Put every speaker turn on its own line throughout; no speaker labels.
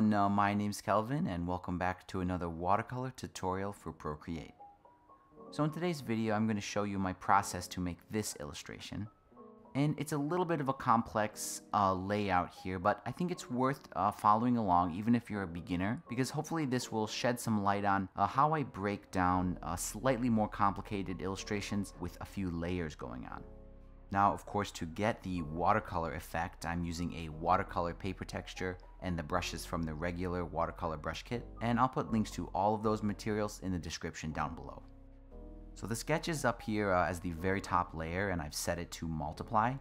everyone, uh, my name's Calvin and welcome back to another watercolor tutorial for Procreate. So in today's video I'm going to show you my process to make this illustration. And it's a little bit of a complex uh, layout here, but I think it's worth uh, following along even if you're a beginner, because hopefully this will shed some light on uh, how I break down uh, slightly more complicated illustrations with a few layers going on. Now, of course, to get the watercolor effect, I'm using a watercolor paper texture and the brushes from the regular watercolor brush kit, and I'll put links to all of those materials in the description down below. So the sketch is up here uh, as the very top layer, and I've set it to multiply.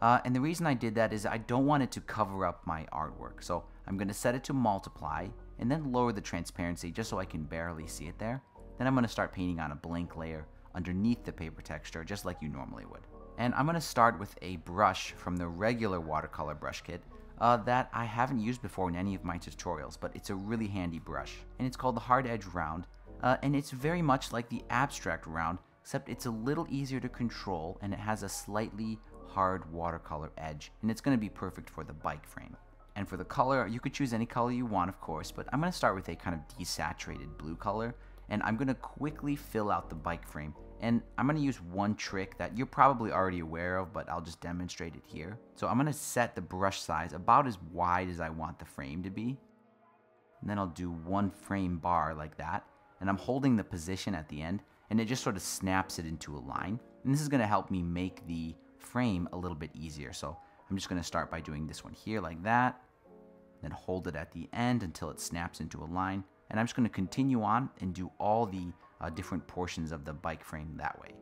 Uh, and the reason I did that is I don't want it to cover up my artwork. So I'm going to set it to multiply, and then lower the transparency just so I can barely see it there. Then I'm going to start painting on a blank layer underneath the paper texture, just like you normally would. And I'm going to start with a brush from the regular watercolor brush kit uh, that I haven't used before in any of my tutorials, but it's a really handy brush. And it's called the Hard Edge Round, uh, and it's very much like the Abstract Round, except it's a little easier to control and it has a slightly hard watercolor edge, and it's going to be perfect for the bike frame. And for the color, you could choose any color you want, of course, but I'm going to start with a kind of desaturated blue color, and I'm going to quickly fill out the bike frame and I'm to use one trick that you're probably already aware of, but I'll just demonstrate it here. So I'm to set the brush size about as wide as I want the frame to be. And then I'll do one frame bar like that. And I'm holding the position at the end, and it just sort of snaps it into a line. And this is to help me make the frame a little bit easier. So I'm just to start by doing this one here like that. Then hold it at the end until it snaps into a line. And I'm just to continue on and do all the uh, different portions of the bike frame that way.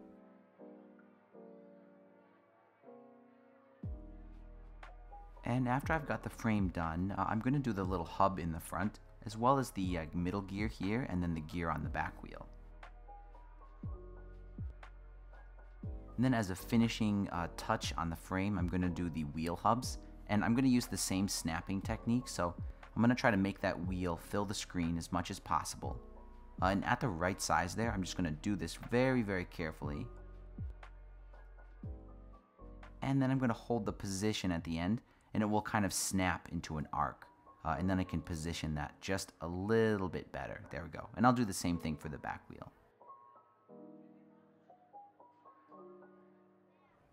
And after I've got the frame done, uh, I'm going to do the little hub in the front, as well as the uh, middle gear here, and then the gear on the back wheel. And then as a finishing uh, touch on the frame, I'm going to do the wheel hubs, and I'm going to use the same snapping technique, so I'm going to try to make that wheel fill the screen as much as possible. Uh, and at the right size there, I'm just going to do this very, very carefully. And then I'm going to hold the position at the end, and it will kind of snap into an arc. Uh, and then I can position that just a little bit better. There we go. And I'll do the same thing for the back wheel.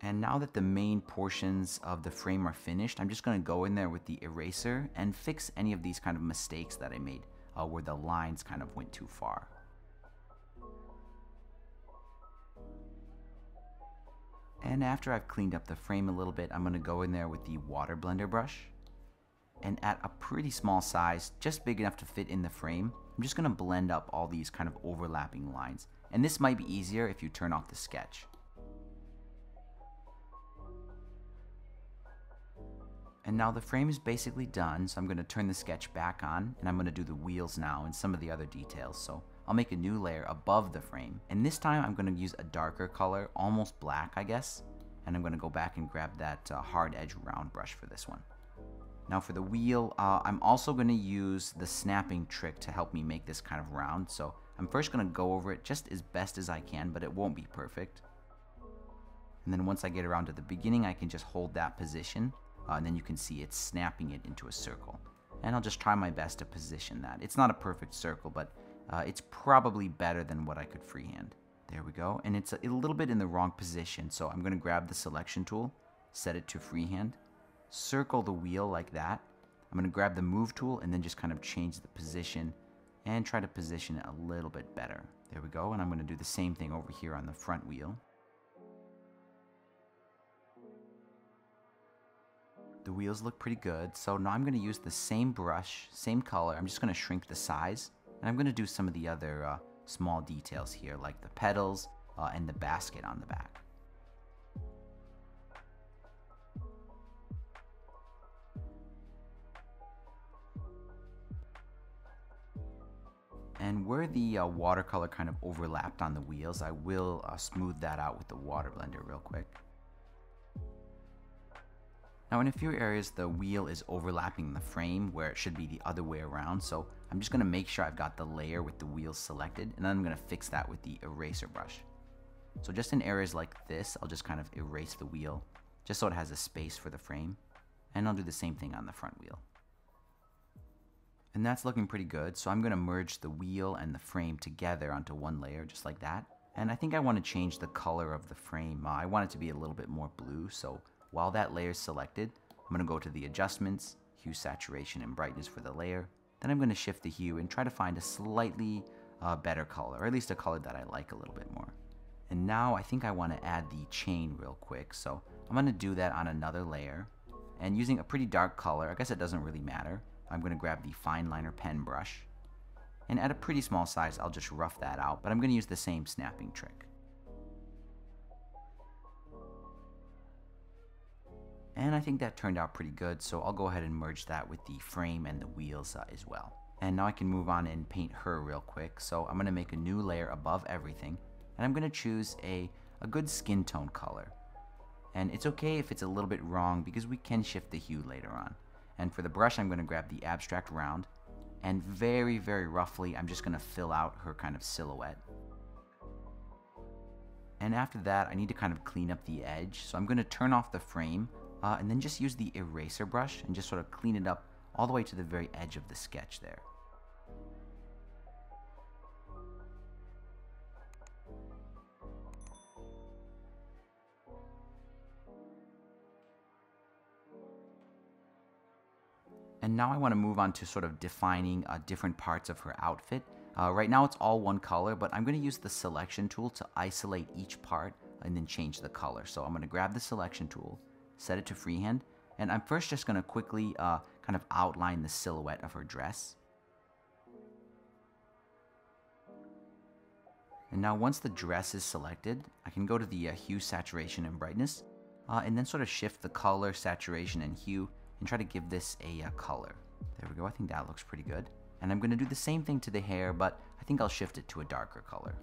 And now that the main portions of the frame are finished, I'm just going to go in there with the eraser and fix any of these kind of mistakes that I made uh, where the lines kind of went too far. And after I've cleaned up the frame a little bit, I'm going to go in there with the water blender brush. And at a pretty small size, just big enough to fit in the frame, I'm just going to blend up all these kind of overlapping lines. And this might be easier if you turn off the sketch. And now the frame is basically done, so I'm going to turn the sketch back on, and I'm going to do the wheels now and some of the other details. So I'll make a new layer above the frame, and this time I'm going to use a darker color, almost black I guess, and I'm going to go back and grab that uh, hard edge round brush for this one. Now for the wheel, uh, I'm also going to use the snapping trick to help me make this kind of round. So I'm first going to go over it just as best as I can, but it won't be perfect. And then once I get around to the beginning, I can just hold that position uh, and then you can see it's snapping it into a circle. And I'll just try my best to position that. It's not a perfect circle, but uh, it's probably better than what I could freehand. There we go. And it's a, a little bit in the wrong position, so I'm going to grab the selection tool, set it to freehand, circle the wheel like that. I'm going to grab the move tool and then just kind of change the position and try to position it a little bit better. There we go. And I'm going to do the same thing over here on the front wheel. The wheels look pretty good, so now I'm going to use the same brush, same color. I'm just going to shrink the size, and I'm going to do some of the other uh, small details here, like the pedals uh, and the basket on the back. And where the uh, watercolor kind of overlapped on the wheels, I will uh, smooth that out with the water blender real quick. Now in a few areas the wheel is overlapping the frame where it should be the other way around so I'm just going to make sure I've got the layer with the wheels selected and then I'm going to fix that with the eraser brush. So just in areas like this I'll just kind of erase the wheel just so it has a space for the frame and I'll do the same thing on the front wheel. And that's looking pretty good. So I'm going to merge the wheel and the frame together onto one layer just like that. And I think I want to change the color of the frame. Uh, I want it to be a little bit more blue. So while that layer is selected, I'm going to go to the adjustments, hue, saturation, and brightness for the layer. Then I'm going to shift the hue and try to find a slightly uh, better color, or at least a color that I like a little bit more. And now I think I want to add the chain real quick. So I'm going to do that on another layer. And using a pretty dark color, I guess it doesn't really matter. I'm going to grab the fine liner pen brush. And at a pretty small size, I'll just rough that out, but I'm going to use the same snapping trick. And I think that turned out pretty good, so I'll go ahead and merge that with the frame and the wheels uh, as well. And now I can move on and paint her real quick. So I'm going to make a new layer above everything, and I'm going to choose a, a good skin tone color. And it's okay if it's a little bit wrong because we can shift the hue later on. And for the brush, I'm going to grab the abstract round and very, very roughly, I'm just going to fill out her kind of silhouette. And after that, I need to kind of clean up the edge. So I'm going to turn off the frame uh, and then just use the eraser brush and just sort of clean it up all the way to the very edge of the sketch there. And now I want to move on to sort of defining uh, different parts of her outfit. Uh, right now it's all one color, but I'm going to use the selection tool to isolate each part and then change the color. So I'm going to grab the selection tool, set it to freehand, and I'm first just going to quickly uh, kind of outline the silhouette of her dress. And now once the dress is selected, I can go to the uh, hue, saturation, and brightness, uh, and then sort of shift the color, saturation, and hue and try to give this a uh, color. There we go, I think that looks pretty good. And I'm going to do the same thing to the hair, but I think I'll shift it to a darker color.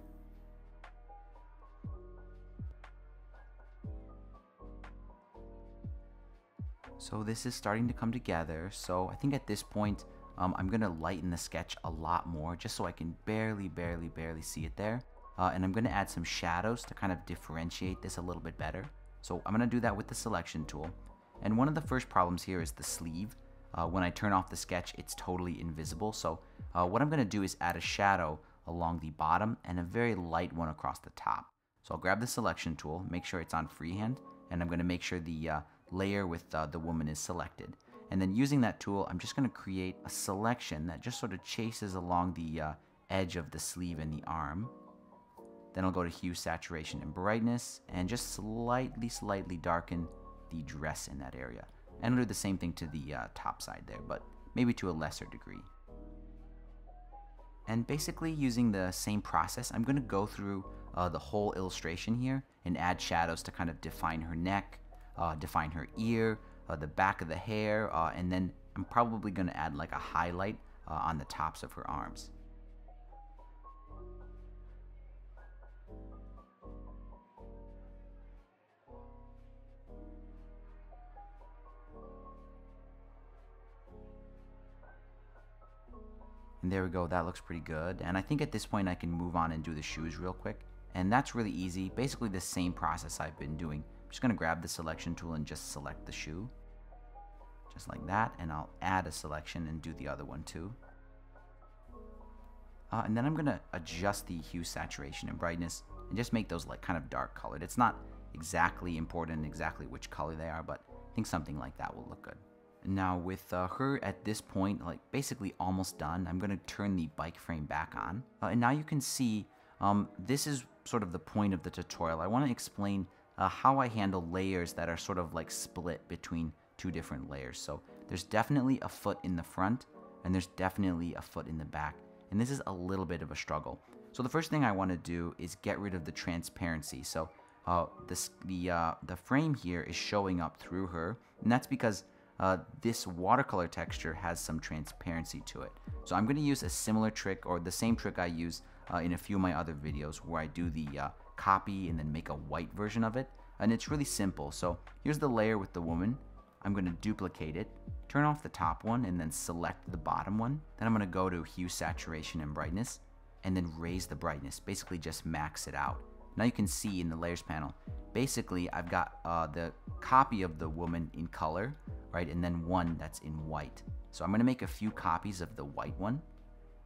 So this is starting to come together. So I think at this point, um, I'm going to lighten the sketch a lot more just so I can barely, barely, barely see it there. Uh, and I'm going to add some shadows to kind of differentiate this a little bit better. So I'm going to do that with the selection tool. And one of the first problems here is the sleeve. Uh, when I turn off the sketch, it's totally invisible. So uh, what I'm going to do is add a shadow along the bottom and a very light one across the top. So I'll grab the selection tool, make sure it's on freehand, and I'm going to make sure the uh, layer with uh, the woman is selected. And then using that tool, I'm just going to create a selection that just sort of chases along the uh, edge of the sleeve and the arm. Then I'll go to hue, saturation, and brightness, and just slightly, slightly darken the dress in that area. And I'll do the same thing to the uh, top side there, but maybe to a lesser degree. And basically using the same process, I'm going to go through uh, the whole illustration here and add shadows to kind of define her neck, uh, define her ear, uh, the back of the hair, uh, and then I'm probably going to add like a highlight uh, on the tops of her arms. And there we go, that looks pretty good. And I think at this point I can move on and do the shoes real quick. And that's really easy, basically the same process I've been doing. I'm just gonna grab the selection tool and just select the shoe. Just like that, and I'll add a selection and do the other one too. Uh, and then I'm gonna adjust the hue, saturation, and brightness and just make those like kind of dark colored. It's not exactly important exactly which color they are, but I think something like that will look good. Now with uh, her at this point, like basically almost done, I'm to turn the bike frame back on. Uh, and now you can see um, this is sort of the point of the tutorial. I want to explain uh, how I handle layers that are sort of like split between two different layers. So there's definitely a foot in the front and there's definitely a foot in the back. And this is a little bit of a struggle. So the first thing I want to do is get rid of the transparency. So uh, this, the, uh, the frame here is showing up through her. And that's because uh, this watercolor texture has some transparency to it. So I'm going to use a similar trick or the same trick I use uh, in a few of my other videos where I do the uh, copy and then make a white version of it. And it's really simple. So here's the layer with the woman. I'm going to duplicate it, turn off the top one, and then select the bottom one. Then I'm going to go to hue, saturation, and brightness, and then raise the brightness, basically just max it out. Now you can see in the layers panel, basically I've got uh, the copy of the woman in color, right? And then one that's in white. So I'm going to make a few copies of the white one.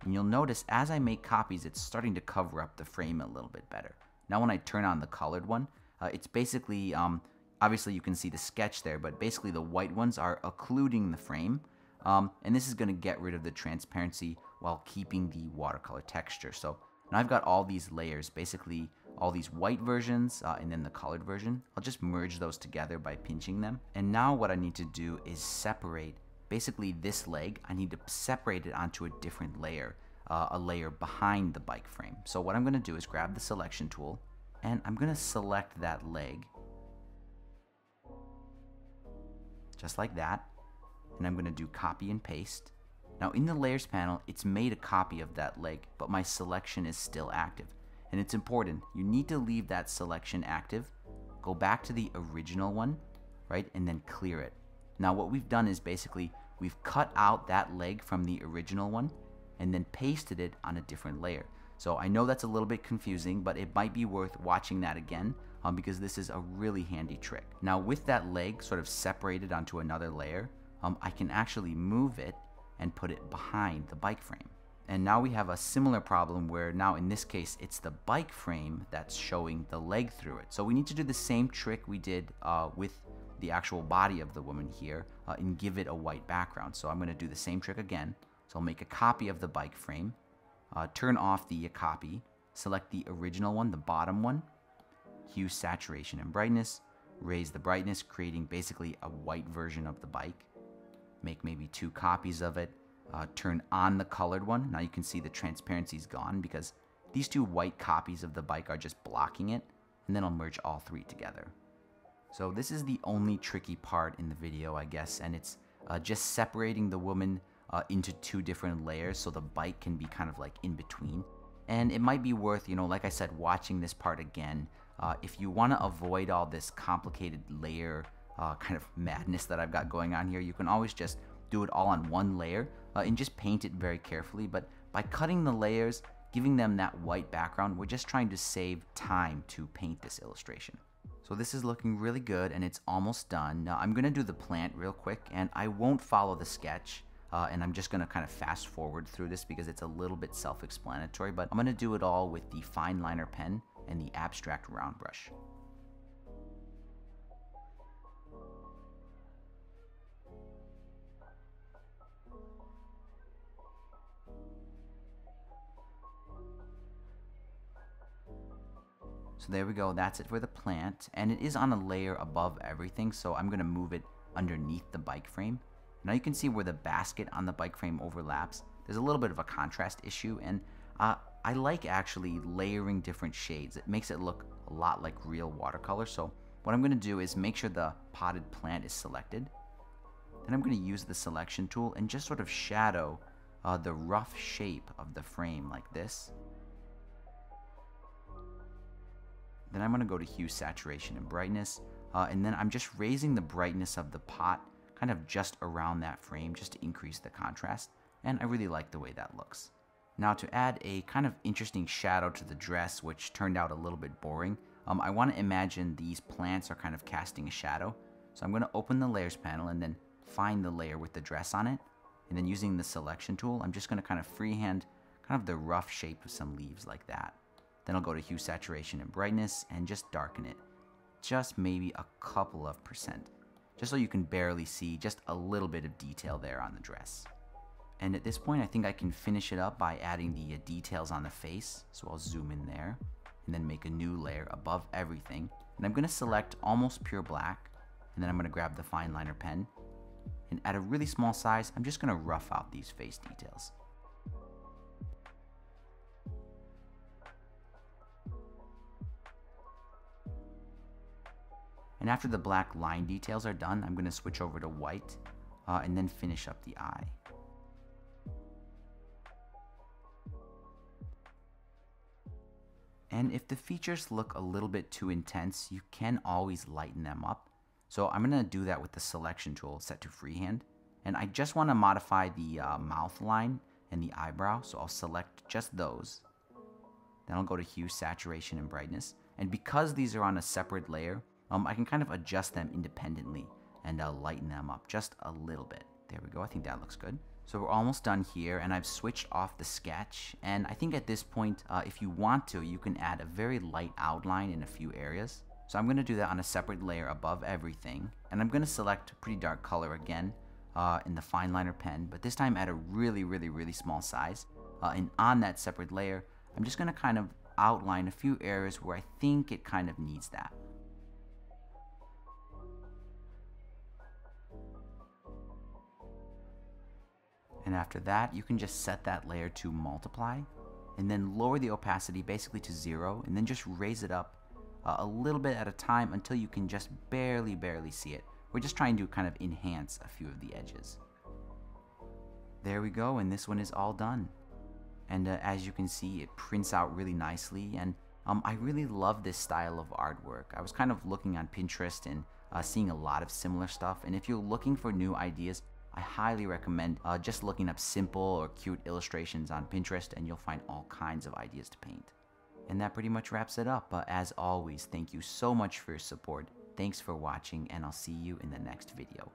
And you'll notice as I make copies, it's starting to cover up the frame a little bit better. Now when I turn on the colored one, uh, it's basically, um, obviously you can see the sketch there, but basically the white ones are occluding the frame. Um, and this is going to get rid of the transparency while keeping the watercolor texture. So now I've got all these layers, basically all these white versions uh, and then the colored version. I'll just merge those together by pinching them. And now what I need to do is separate basically this leg. I need to separate it onto a different layer, uh, a layer behind the bike frame. So what I'm gonna do is grab the selection tool and I'm gonna select that leg just like that. And I'm gonna do copy and paste. Now in the layers panel, it's made a copy of that leg, but my selection is still active and it's important. You need to leave that selection active, go back to the original one, right, and then clear it. Now what we've done is basically we've cut out that leg from the original one and then pasted it on a different layer. So I know that's a little bit confusing, but it might be worth watching that again um, because this is a really handy trick. Now with that leg sort of separated onto another layer, um, I can actually move it and put it behind the bike frame. And now we have a similar problem where now in this case, it's the bike frame that's showing the leg through it. So we need to do the same trick we did uh, with the actual body of the woman here uh, and give it a white background. So I'm gonna do the same trick again. So I'll make a copy of the bike frame, uh, turn off the copy, select the original one, the bottom one, hue, saturation, and brightness, raise the brightness, creating basically a white version of the bike. Make maybe two copies of it, uh, turn on the colored one. Now you can see the transparency is gone because these two white copies of the bike are just blocking it. And then I'll merge all three together. So this is the only tricky part in the video, I guess, and it's uh, just separating the woman uh, into two different layers so the bite can be kind of like in between. And it might be worth, you know, like I said, watching this part again. Uh, if you want to avoid all this complicated layer uh, kind of madness that I've got going on here, you can always just do it all on one layer uh, and just paint it very carefully. But by cutting the layers, giving them that white background, we're just trying to save time to paint this illustration. So this is looking really good and it's almost done. Now I'm gonna do the plant real quick and I won't follow the sketch. Uh, and I'm just gonna kind of fast forward through this because it's a little bit self-explanatory, but I'm gonna do it all with the fine liner pen and the abstract round brush. So there we go, that's it for the plant. And it is on a layer above everything, so I'm gonna move it underneath the bike frame. Now you can see where the basket on the bike frame overlaps. There's a little bit of a contrast issue, and uh, I like actually layering different shades. It makes it look a lot like real watercolor. So what I'm gonna do is make sure the potted plant is selected. Then I'm gonna use the selection tool and just sort of shadow uh, the rough shape of the frame like this. Then I'm going to go to hue, saturation, and brightness. Uh, and then I'm just raising the brightness of the pot kind of just around that frame just to increase the contrast. And I really like the way that looks. Now to add a kind of interesting shadow to the dress, which turned out a little bit boring, um, I want to imagine these plants are kind of casting a shadow. So I'm going to open the layers panel and then find the layer with the dress on it. And then using the selection tool, I'm just going to kind of freehand kind of the rough shape of some leaves like that. Then I'll go to hue, saturation, and brightness and just darken it. Just maybe a couple of percent. Just so you can barely see just a little bit of detail there on the dress. And at this point, I think I can finish it up by adding the uh, details on the face. So I'll zoom in there and then make a new layer above everything. And I'm gonna select almost pure black. And then I'm gonna grab the fine liner pen. And at a really small size, I'm just gonna rough out these face details. And after the black line details are done, I'm going to switch over to white uh, and then finish up the eye. And if the features look a little bit too intense, you can always lighten them up. So I'm going to do that with the selection tool set to freehand. And I just want to modify the uh, mouth line and the eyebrow, so I'll select just those. Then I'll go to hue, saturation, and brightness. And because these are on a separate layer, um, I can kind of adjust them independently and uh, lighten them up just a little bit. There we go. I think that looks good. So we're almost done here and I've switched off the sketch and I think at this point uh, if you want to you can add a very light outline in a few areas. So I'm going to do that on a separate layer above everything and I'm going to select pretty dark color again uh, in the fine liner pen but this time at a really really really small size uh, and on that separate layer I'm just going to kind of outline a few areas where I think it kind of needs that. And after that, you can just set that layer to multiply and then lower the opacity basically to zero and then just raise it up uh, a little bit at a time until you can just barely, barely see it. We're just trying to kind of enhance a few of the edges. There we go, and this one is all done. And uh, as you can see, it prints out really nicely, and um, I really love this style of artwork. I was kind of looking on Pinterest and uh, seeing a lot of similar stuff, and if you're looking for new ideas, I highly recommend uh, just looking up simple or cute illustrations on Pinterest and you'll find all kinds of ideas to paint. And that pretty much wraps it up. But as always, thank you so much for your support. Thanks for watching and I'll see you in the next video.